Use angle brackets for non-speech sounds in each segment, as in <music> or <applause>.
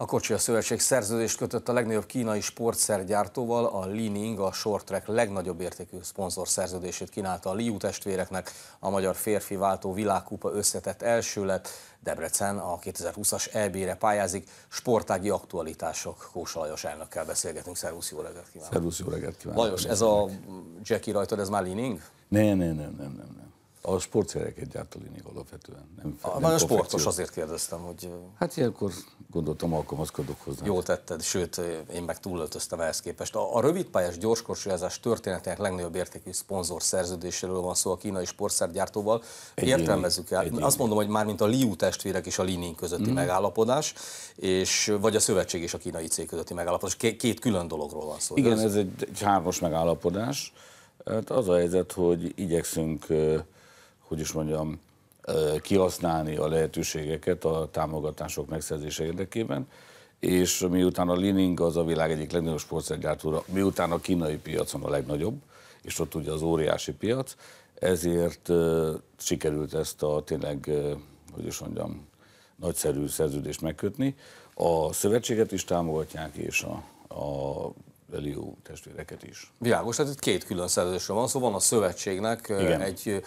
A Kocsi a Szövetség szerződést kötött a legnagyobb kínai sportszergyártóval, a Lining a short track legnagyobb értékű szponzor szerződését kínálta a Liu testvéreknek, a magyar férfi váltó világkupa összetett első lett, Debrecen a 2020-as EB-re pályázik, sportági aktualitások, Kósa Lajos elnökkel beszélgetünk, szervusz, jó reggelt kívánok! Szervusz, jó reggelt kívánok! Lajos, ez a Jackie rajtad, ez már Lining? Nem, nem, nem, nem, nem, nem. A sportszereket gyárt a Linig alapvetően. Nem, a, nem sportos, azért kérdeztem, hogy... Hát ilyenkor gondoltam, alkalmazkodok hozzá. Jól tetted, sőt, én meg túlöltöztem ehhez képest. A, a rövidpályás gyorskorsózás történetének legnagyobb értékű szponzor szerződéséről van szó a kínai sportszergyártóval. Értelmezzük el. Azt mondom, hogy már mint a Liu testvérek és a Lining közötti mm. megállapodás, és vagy a szövetség és a kínai cég közötti megállapodás. Két, külön dologról van szó. Igen, ez egy, egy hármas megállapodás. Hát az a helyzet, hogy igyekszünk hogy is mondjam, kihasználni a lehetőségeket a támogatások megszerzése érdekében, és miután a Lining az a világ egyik legnagyobb sportszergyártóra, miután a kínai piacon a legnagyobb, és ott ugye az óriási piac, ezért uh, sikerült ezt a tényleg, uh, hogy is mondjam, nagyszerű szerződést megkötni. A szövetséget is támogatják, és a, a Elió testvéreket is. Világos, tehát itt két külön szerződésről van szó, szóval van a szövetségnek Igen. egy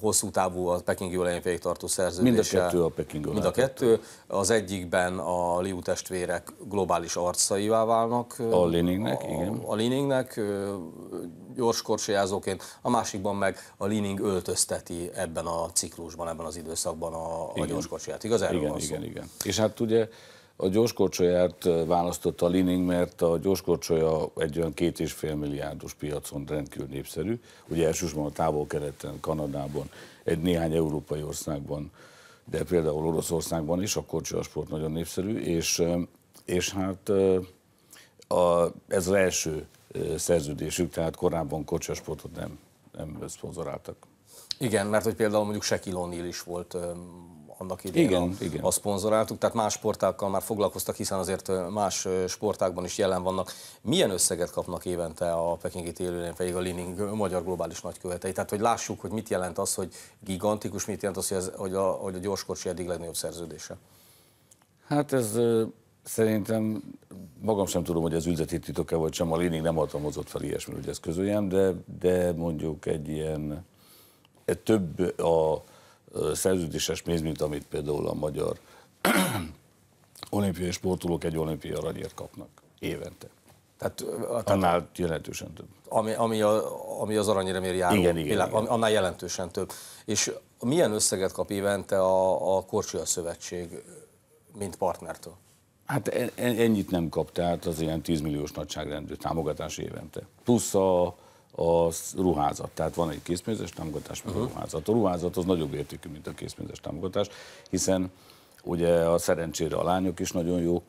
hosszú távú a Pekingi olimpiai tartó szerződése. Mind a kettő a Peking Mind a kettő. Az egyikben a Liu testvérek globális arcaivá válnak. A Liningnek, a, igen. A Liningnek gyors korcsolyázóként, a másikban meg a Lining öltözteti ebben a ciklusban, ebben az időszakban a, a gyors korcsolyát. Igaz? Erről igen, igen, igen. És hát ugye a gyorskorcsolyát választotta a Lining, mert a gyorskorcsolya egy olyan két és fél milliárdos piacon rendkívül népszerű. Ugye elsősorban a távol-keleten, Kanadában, egy néhány európai országban, de például Oroszországban is a korcsolyasport nagyon népszerű, és, és hát a, ez az első szerződésük, tehát korábban korcsolyasportot nem, nem szponzoráltak. Igen, mert hogy például mondjuk Shaquille O'Neal is volt annak idején igen, a, igen. a szponzoráltuk, tehát más sportákkal már foglalkoztak, hiszen azért más sportákban is jelen vannak. Milyen összeget kapnak évente a pekingi élőlény pedig a Lining magyar globális nagykövetei? Tehát, hogy lássuk, hogy mit jelent az, hogy gigantikus, mit jelent az, hogy, ez, hogy, a, hogy a gyorskocsi eddig legnagyobb szerződése? Hát ez Szerintem magam sem tudom, hogy ez üzleti titok-e vagy sem, a Lining nem alkalmazott fel ilyesmi, hogy ezt közöljem, de, de mondjuk egy ilyen egy több a szerződéses pénz, mint amit például a magyar <clears throat> olimpiai sportolók egy olimpiai aranyért kapnak évente. Tehát, tehát annál jelentősen több. Ami, ami, a, ami az aranyéremért jár, igen, igen, igen. annál jelentősen több. És milyen összeget kap évente a, a Korcsolya Szövetség, mint partnertől? Hát ennyit nem kap, tehát az ilyen 10 milliós nagyságrendű támogatás évente. Plusz a, a ruházat. Tehát van egy készpénzes támogatás, meg uh-huh. a ruházat. A ruházat az nagyobb értékű, mint a készpénzes támogatás, hiszen ugye a szerencsére a lányok is nagyon jók,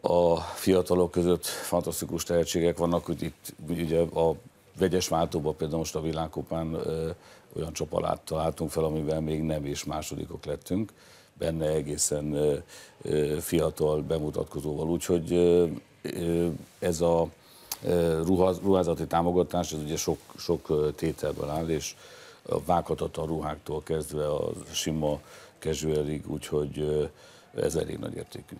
a fiatalok között fantasztikus tehetségek vannak, hogy itt ugye a vegyes váltóban például most a világkupán ö, olyan csapalát találtunk fel, amivel még nem és másodikok lettünk, benne egészen ö, ö, fiatal bemutatkozóval, úgyhogy ö, ez a ruházati támogatás, ez ugye sok, sok tételből áll, és vághatatlan ruháktól kezdve a sima casualig, úgyhogy ez elég nagy értékű.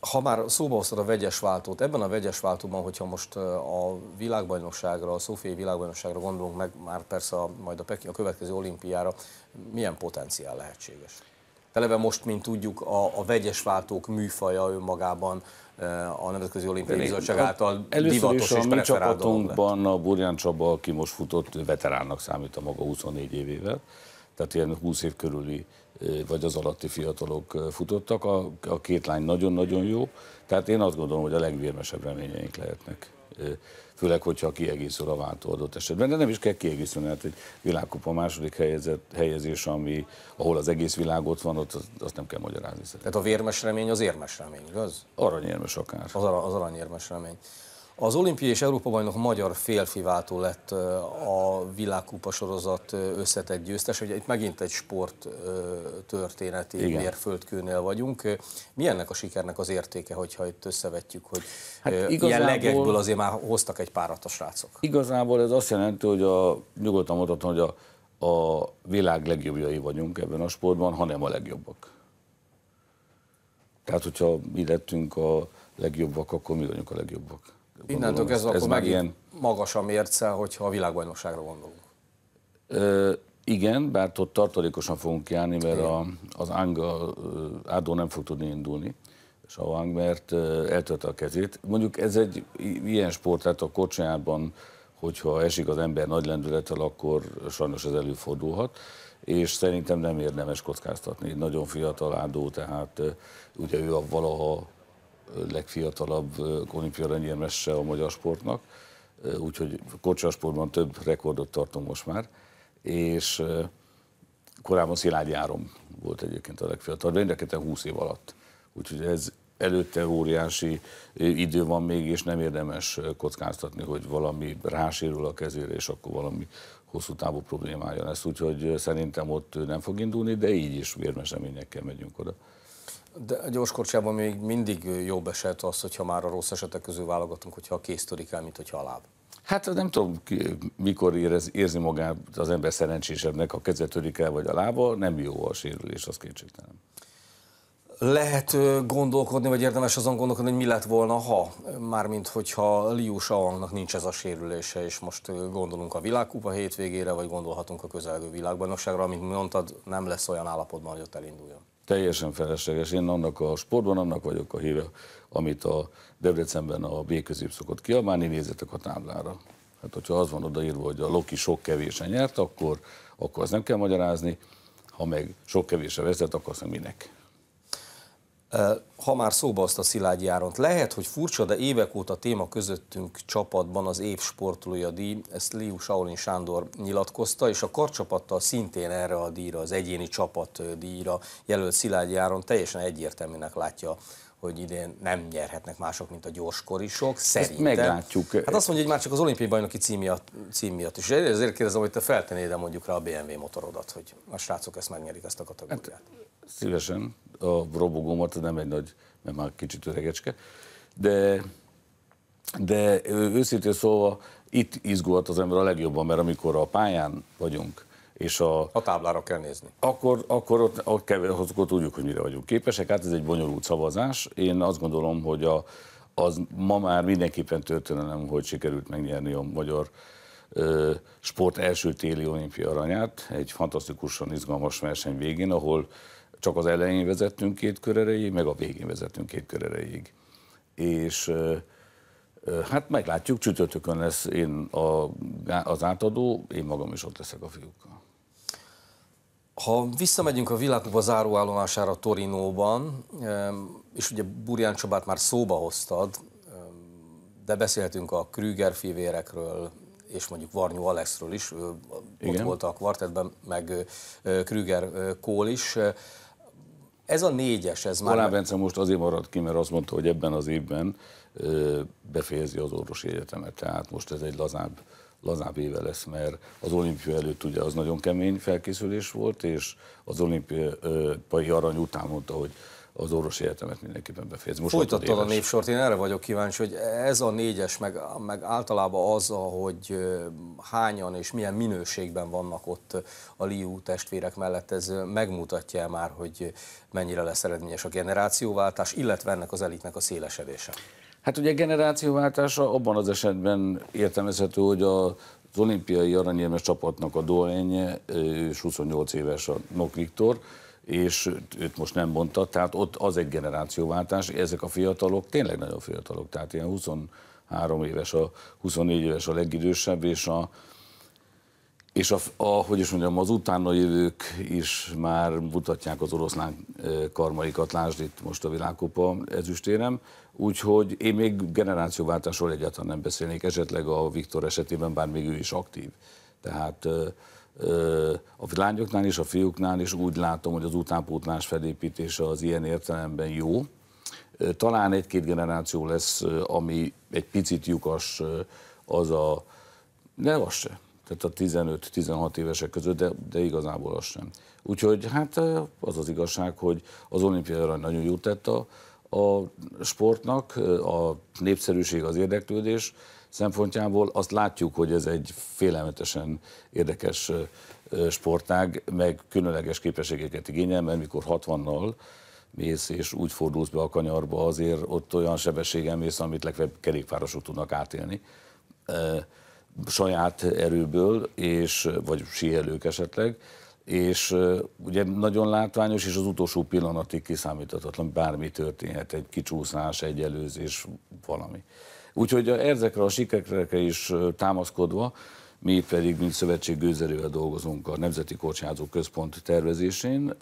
Ha már szóba hoztad a vegyes váltót, ebben a vegyes váltóban, hogyha most a világbajnokságra, a szófiai világbajnokságra gondolunk meg, már persze a, majd a, Peking, a következő olimpiára, milyen potenciál lehetséges? Televe most, mint tudjuk, a, a vegyes váltók műfaja önmagában a Nemzetközi Olimpiai Bizottság által Először divatos is a mi csapatunkban a Burján Csaba, aki most futott, veteránnak számít a maga 24 évével, tehát ilyen 20 év körüli vagy az alatti fiatalok futottak. A, a két lány nagyon-nagyon jó, tehát én azt gondolom, hogy a legvérmesebb reményeink lehetnek főleg, hogyha kiegészül a váltó adott esetben. De nem is kell kiegészülni, hát egy világkupa második helyezett, helyezés, ami, ahol az egész világ ott van, ott azt nem kell magyarázni. Tehát a vérmes remény az érmes remény, igaz? Aranyérmes akár. Az, az aranyérmes remény. Az olimpiai és Európa bajnok magyar félfi váltó lett a világkupa sorozat összetett győztes. Ugye itt megint egy sport történeti mérföldkőnél vagyunk. Mi ennek a sikernek az értéke, hogyha itt összevetjük, hogy hát igazából, ilyen legekből azért már hoztak egy párat a srácok? Igazából ez azt jelenti, hogy a, nyugodtan mondhatom, hogy a, a világ legjobbjai vagyunk ebben a sportban, hanem a legjobbak. Tehát, hogyha mi lettünk a legjobbak, akkor mi vagyunk a legjobbak. Innentől kezdve akkor meg ilyen... magas a mérce, hogyha a világbajnokságra gondolunk. Ö, igen, bár ott tartalékosan fogunk járni, mert a, az Anga Ádó nem fog tudni indulni, Savang, mert eltölte a kezét. Mondjuk ez egy ilyen sport, tehát a kocsonyában, hogyha esik az ember nagy lendülettel, akkor sajnos ez előfordulhat és szerintem nem érdemes kockáztatni. Nagyon fiatal Ádó, tehát ugye ő a valaha legfiatalabb olimpia a magyar sportnak, úgyhogy kocsasportban több rekordot tartunk most már, és korábban Szilágyi Árom volt egyébként a legfiatalabb, de 20 év alatt. Úgyhogy ez előtte óriási idő van még, és nem érdemes kockáztatni, hogy valami rásérül a kezére, és akkor valami hosszú távú problémája lesz. Úgyhogy szerintem ott nem fog indulni, de így is vérmeseményekkel megyünk oda. De a gyorskorcsában még mindig jobb eset az, hogyha már a rossz esetek közül válogatunk, hogyha a kéz törik el, mint hogyha a láb. Hát nem tudom, mikor érez, érzi magát az ember szerencsésebbnek, a keze törik el, vagy a lába, nem jó a sérülés, az kétségtelen. Lehet gondolkodni, vagy érdemes azon gondolkodni, hogy mi lett volna, ha, mármint hogyha Liu Shaoangnak nincs ez a sérülése, és most gondolunk a világkupa hétvégére, vagy gondolhatunk a közelgő világbajnokságra, amit mondtad, nem lesz olyan állapotban, hogy ott elinduljon. Teljesen felesleges. Én annak a sportban annak vagyok a híve, amit a Debrecenben a B közép szokott kiabálni, nézzetek a táblára. Hát, hogyha az van odaírva, hogy a Loki sok kevésen nyert, akkor, akkor az nem kell magyarázni, ha meg sok kevése vezet, akkor az minek. Ha már szóba azt a Szilágyi Áront, lehet, hogy furcsa, de évek óta téma közöttünk csapatban az év sportolója díj, ezt Liu Shaolin Sándor nyilatkozta, és a karcsapattal szintén erre a díjra, az egyéni csapat díjra jelölt Szilágyi Áron teljesen egyértelműnek látja hogy idén nem nyerhetnek mások, mint a gyorskorisok. Szerintem. Ezt meglátjuk. Hát azt mondja, hogy már csak az olimpiai bajnoki cím miatt, cím miatt is. Ezért kérdezem, hogy te feltennéd mondjuk rá a BMW motorodat, hogy a srácok ezt megnyerik, ezt a kategóriát. Hát, szívesen. A robogómat nem egy nagy, mert már kicsit öregecske. De, de őszintén szólva itt izgulhat az ember a legjobban, mert amikor a pályán vagyunk, és a, a táblára kell nézni. Akkor, akkor ott, ott, kell, akkor tudjuk, hogy mire vagyunk képesek. Hát ez egy bonyolult szavazás. Én azt gondolom, hogy a, az ma már mindenképpen történelem, hogy sikerült megnyerni a magyar ö, sport első téli olimpia aranyát, egy fantasztikusan izgalmas verseny végén, ahol csak az elején vezettünk két kör erejéig, meg a végén vezettünk két kör erejéig. És hát meglátjuk, csütörtökön lesz én a, az átadó, én magam is ott leszek a fiúkkal. Ha visszamegyünk a világkupa záróállomására Torinóban, és ugye Burján Csabát már szóba hoztad, de beszéltünk a Krüger fivérekről, és mondjuk Varnyó Alexről is, Igen. ott volt a kvartetben, meg Krüger Kól is. Ez a négyes, ez már... Alá Bence most azért maradt ki, mert azt mondta, hogy ebben az évben befejezi az orvosi egyetemet, tehát most ez egy lazább lazább éve lesz, mert az olimpia előtt ugye az nagyon kemény felkészülés volt, és az olimpiai arany után mondta, hogy az orvosi egyetemet mindenképpen befejezi. Most Folytattad a névsort, én erre vagyok kíváncsi, hogy ez a négyes, meg, meg általában az, hogy hányan és milyen minőségben vannak ott a Liu testvérek mellett, ez megmutatja már, hogy mennyire lesz eredményes a generációváltás, illetve ennek az elitnek a szélesedése. Hát ugye generációváltása abban az esetben értelmezhető, hogy a az olimpiai aranyérmes csapatnak a doenje, és 28 éves a Nok Viktor, és őt most nem mondta, tehát ott az egy generációváltás, ezek a fiatalok tényleg nagyon fiatalok, tehát ilyen 23 éves, a 24 éves a legidősebb, és a, és a, a, hogy is mondjam, az utána jövők is már mutatják az oroszlán karmaikat, lásd itt most a világkupa ezüstérem, úgyhogy én még generációváltásról egyáltalán nem beszélnék, esetleg a Viktor esetében, bár még ő is aktív. Tehát a lányoknál és a fiúknál is úgy látom, hogy az utánpótlás felépítése az ilyen értelemben jó. Talán egy-két generáció lesz, ami egy picit lyukas, az a, de az se tehát a 15-16 évesek között, de, de igazából az sem. Úgyhogy hát az az igazság, hogy az olimpiai arany nagyon jót tett a, a sportnak, a népszerűség, az érdeklődés szempontjából. Azt látjuk, hogy ez egy félelmetesen érdekes sportág, meg különleges képességeket igényel, mert mikor 60-nal mész, és úgy fordulsz be a kanyarba, azért ott olyan sebességgel mész, amit legfeljebb kerékpárosok tudnak átélni saját erőből, és, vagy síelők esetleg, és ugye nagyon látványos, és az utolsó pillanatig kiszámíthatatlan, bármi történhet, egy kicsúszás, egy előzés, valami. Úgyhogy ezekre a sikerekre is támaszkodva, mi pedig, mint szövetség gőzerővel dolgozunk a Nemzeti Korcsázó Központ tervezésén,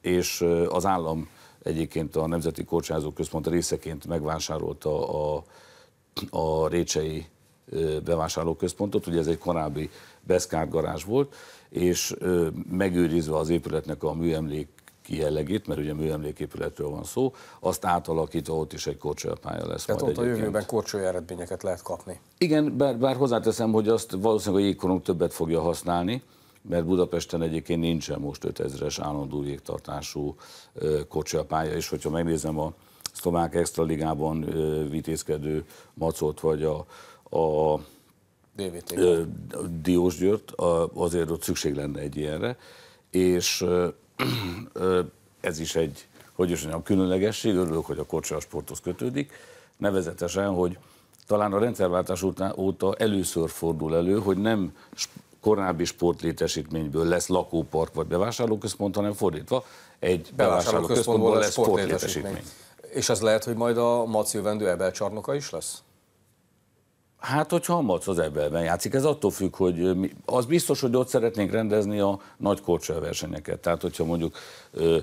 és az állam egyébként a Nemzeti Korcsázó Központ részeként megvásárolta a, a Récsei bevásárlóközpontot, ugye ez egy korábbi Beszkár garázs volt, és megőrizve az épületnek a műemlék jellegét, mert ugye műemléképületről van szó, azt átalakítva ott is egy korcsolyapálya lesz. Tehát ott a jövőben korcsolya eredményeket lehet kapni. Igen, bár, bár hozzáteszem, hogy azt valószínűleg a jégkorong többet fogja használni, mert Budapesten egyébként nincsen most 5000-es állandó jégtartású korcsolyapálya, és hogyha megnézem a szlovák extraligában vitézkedő macot, vagy a, a DVT. Diós Győrt, azért ott szükség lenne egy ilyenre, és ez is egy, hogy is mondjam, különlegesség, örülök, hogy a kocsi a sporthoz kötődik, nevezetesen, hogy talán a rendszerváltás után, óta először fordul elő, hogy nem korábbi sportlétesítményből lesz lakópark vagy bevásárlóközpont, hanem fordítva, egy bevásárlóközpontból lesz sportlétesítmény. És az lehet, hogy majd a Mac jövendő ebelcsarnoka is lesz? Hát, hogyha a az ebben játszik, ez attól függ, hogy az biztos, hogy ott szeretnénk rendezni a nagy versenyeket. Tehát, hogyha mondjuk ö,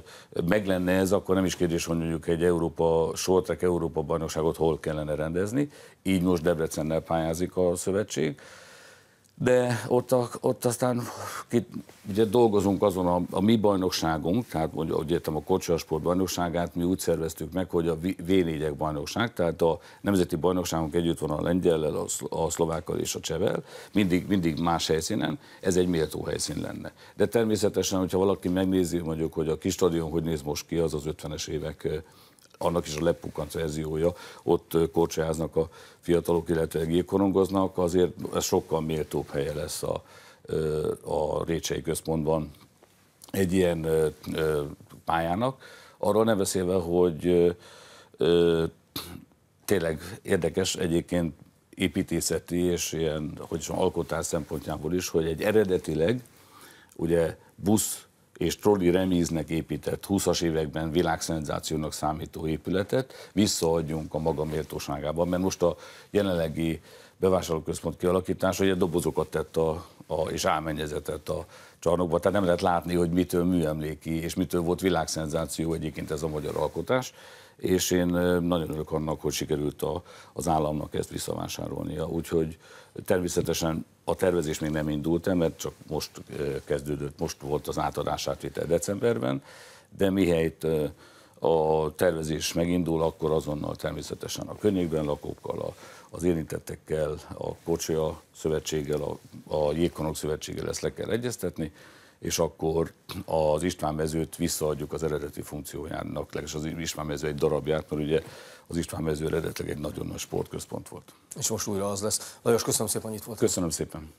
meg lenne ez, akkor nem is kérdés, hogy mondjuk egy Európa, Shortrek Európa bajnokságot hol kellene rendezni. Így most Debrecennel pályázik a szövetség de ott, a, ott aztán ugye dolgozunk azon a, a mi bajnokságunk, tehát mondjuk, ahogy értem a kocsiasport bajnokságát, mi úgy szerveztük meg, hogy a V4-ek bajnokság, tehát a nemzeti bajnokságunk együtt van a lengyellel, a, a szlovákkal és a csevel, mindig, mindig más helyszínen, ez egy méltó helyszín lenne. De természetesen, hogyha valaki megnézi mondjuk, hogy a kis stadion hogy néz most ki, az az 50-es évek annak is a lepukkant verziója, ott korcsolyáznak a fiatalok, illetve gépkorongoznak, azért ez sokkal méltóbb helye lesz a, a Récsei Központban egy ilyen pályának. Arról ne beszélve, hogy tényleg érdekes egyébként építészeti és ilyen, hogy is alkotás szempontjából is, hogy egy eredetileg ugye busz és trolli remíznek épített 20-as években világszenzációnak számító épületet visszaadjunk a maga méltóságában, mert most a jelenlegi bevásárlóközpont kialakítása ugye dobozokat tett a, a, és álmennyezetet a csarnokba, tehát nem lehet látni, hogy mitől műemléki, és mitől volt világszenzáció egyébként ez a magyar alkotás, és én nagyon örülök annak, hogy sikerült a, az államnak ezt visszavásárolnia, úgyhogy természetesen a tervezés még nem indult el, mert csak most kezdődött, most volt az átadás átvétel decemberben, de mihelyt a tervezés megindul, akkor azonnal természetesen a környékben lakókkal, a, az érintettekkel, a Kocsia Szövetséggel, a, a Jégkonok Szövetséggel ezt le kell egyeztetni, és akkor az István mezőt visszaadjuk az eredeti funkciójának, legalábbis az István mező egy darabját, mert ugye az István mező eredetileg egy nagyon nagy sportközpont volt. És most újra az lesz. Lajos, köszönöm szépen, hogy itt volt. Köszönöm szépen.